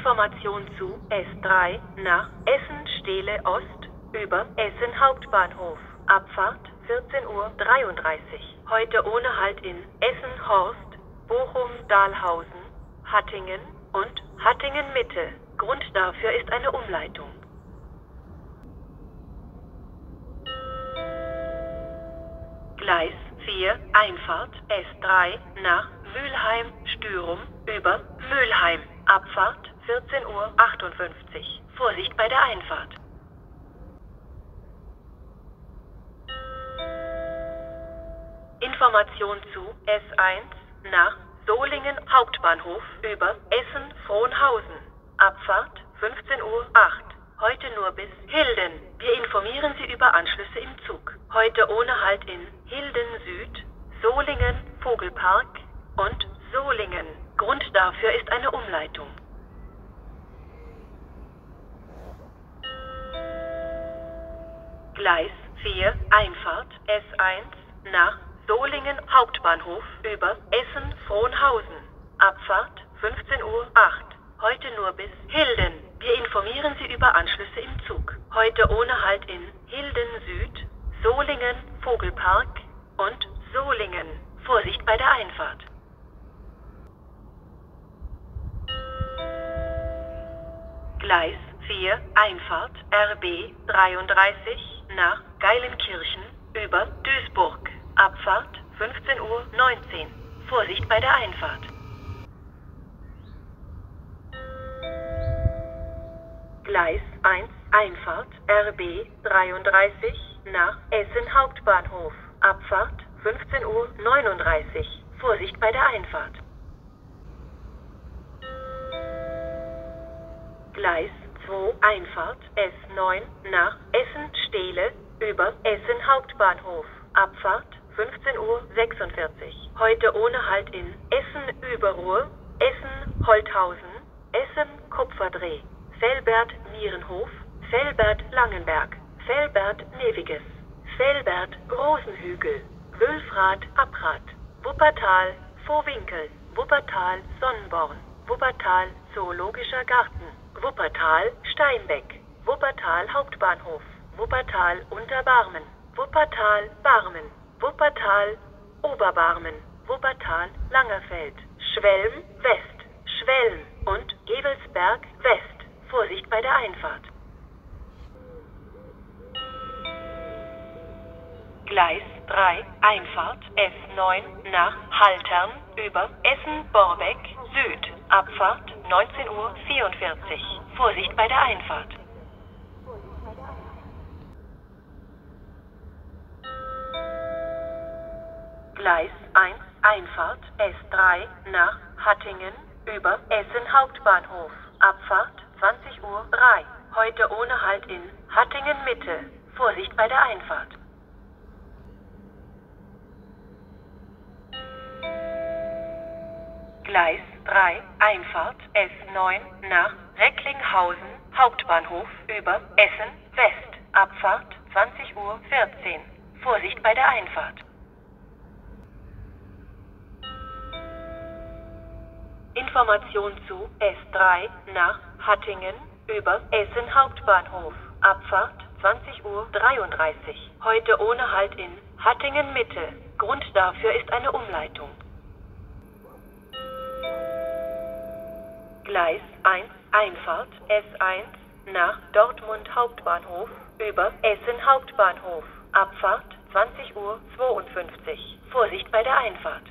Information zu S3 nach Essen-Stehle Ost über Essen Hauptbahnhof. Abfahrt 14.33 Uhr. Heute ohne Halt in Essen-Horst, Bochum-Dahlhausen, Hattingen und Hattingen-Mitte. Grund dafür ist eine Umleitung. Gleis 4, Einfahrt S3 nach Mülheim-Stürum über Mülheim. Abfahrt 14.58 Uhr. Vorsicht bei der Einfahrt. Information zu S1 nach Solingen Hauptbahnhof über Essen-Frohnhausen. Abfahrt 15.08 Uhr. Heute nur bis Hilden. Wir informieren Sie über Anschlüsse im Zug. Heute ohne Halt in Hilden Süd, Solingen, Vogelpark und Solingen. Grund dafür ist eine Umleitung. Gleis 4, Einfahrt S1 nach Solingen Hauptbahnhof über Essen-Frohnhausen. Abfahrt 15.08 Uhr. Heute nur bis Hilden. Wir informieren Sie über Anschlüsse im Zug. Heute ohne Halt in Hilden Süd, Solingen, Vogelpark und Solingen. Vorsicht bei der Einfahrt. Gleis 4, Einfahrt RB 33 nach Geilenkirchen über Duisburg. Abfahrt 15.19 Uhr. Vorsicht bei der Einfahrt. Gleis 1, Einfahrt RB 33 nach Essen Hauptbahnhof. Abfahrt 15.39 Uhr. Vorsicht bei der Einfahrt. Gleis 2, Einfahrt S9 nach Essen-Stehle über Essen Hauptbahnhof. Abfahrt 15.46 Uhr. Heute ohne Halt in Essen-Überruhr, Essen-Holthausen, Essen-Kupferdreh, Velbert-Nierenhof, Velbert-Langenberg, Velbert-Neviges, Velbert-Rosenhügel, Wülfrath-Abrath, Wuppertal, Vohwinkel, Wuppertal, Sonnenborn, Wuppertal, Zoologischer Garten, Wuppertal, Steinbeck, Wuppertal Hauptbahnhof, Wuppertal Unterbarmen, Wuppertal Barmen, Wuppertal Oberbarmen, Wuppertal Langerfeld, Schwelm West, Schwelm und Gevelsberg West. Vorsicht bei der Einfahrt. Gleis 3, Einfahrt S9 nach Haltern über Essen-Borbeck Süd. Abfahrt 19.44 Uhr. Vorsicht bei der Einfahrt. Gleis 1, Einfahrt S3 nach Hattingen über Essen Hauptbahnhof. Abfahrt 20.03 Uhr. Heute ohne Halt in Hattingen Mitte. Vorsicht bei der Einfahrt. Gleis 3, Einfahrt S9 nach Recklinghausen Hauptbahnhof über Essen West. Abfahrt 20.14 Uhr. Vorsicht bei der Einfahrt. Information zu S3 nach Hattingen über Essen Hauptbahnhof. Abfahrt 20.33 Uhr. Heute ohne Halt in Hattingen Mitte. Grund dafür ist eine Umleitung. Gleis 1, Einfahrt S1 nach Dortmund Hauptbahnhof über Essen Hauptbahnhof. Abfahrt 20.52 Uhr. Vorsicht bei der Einfahrt.